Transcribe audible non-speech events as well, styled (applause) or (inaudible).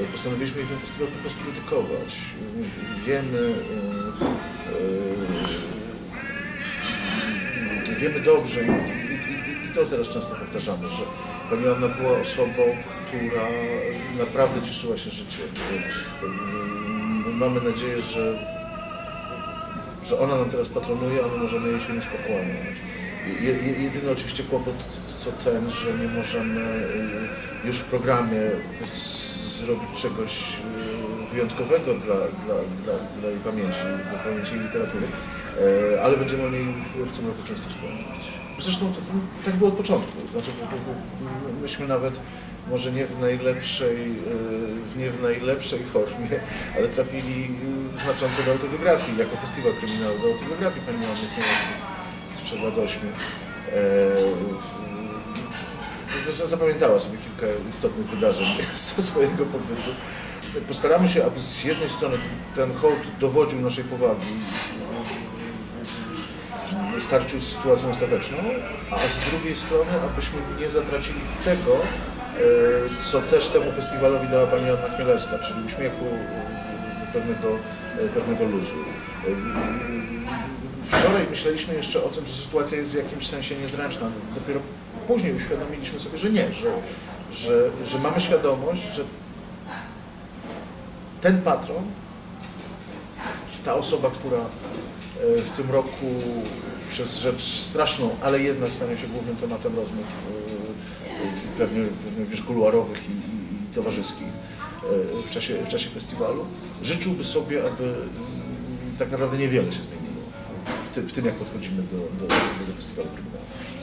e, postanowiliśmy ten festiwal po prostu dedykować. Wiemy, e, e, wiemy dobrze i, to teraz często powtarzamy, że Pani Anna była osobą, która naprawdę cieszyła się życiem. E, Mamy nadzieję, że, że ona nam teraz patronuje, a my możemy jej się nisko kłaniać. Je- je- Jedyny oczywiście kłopot co ten, że nie możemy już w programie zrobić czegoś y, wyjątkowego dla, dla, dla, dla jej pamięci, dla pamięci jej literatury, E, ale będziemy o niej w- tym roku często wspominać. Zresztą to, tak było od początku. Znaczy, myśmy nawet może nie w najlepszej, w nie w najlepszej formie, ale trafili y, znacząco do autobiografii, jako festiwal kryminalny do autobiografii pani Anny Chmielewskiej sprzed lat w- z- zapamiętała sobie kilka istotnych wydarzeń (laughs) ze swojego pobytu. Postaramy się, aby z jednej strony ten hołd dowodził naszej powagi w starciu z sytuacją ostateczną, a z drugiej strony, abyśmy nie zatracili tego, e, co też temu festiwalowi dała pani Anna Chmielewska, czyli uśmiechu, e, pewnego, e, pewnego luzu. Wczoraj myśleliśmy jeszcze o tym, że sytuacja jest w jakimś sensie niezręczna. Dopiero później uświadomiliśmy sobie, że nie, że, że, że mamy świadomość, że ten patron, czy ta osoba, która e, w tym roku przez rzecz straszną, ale jednak stanie się głównym tematem rozmów, e, pewnie, pewnie wiesz, kuluarowych i, i, i towarzyskich e, w czasie, w czasie festiwalu, życzyłby sobie, aby mm, tak naprawdę niewiele się zmieniło w tym, jak podchodzimy do, do, do festiwalu kryminalnego.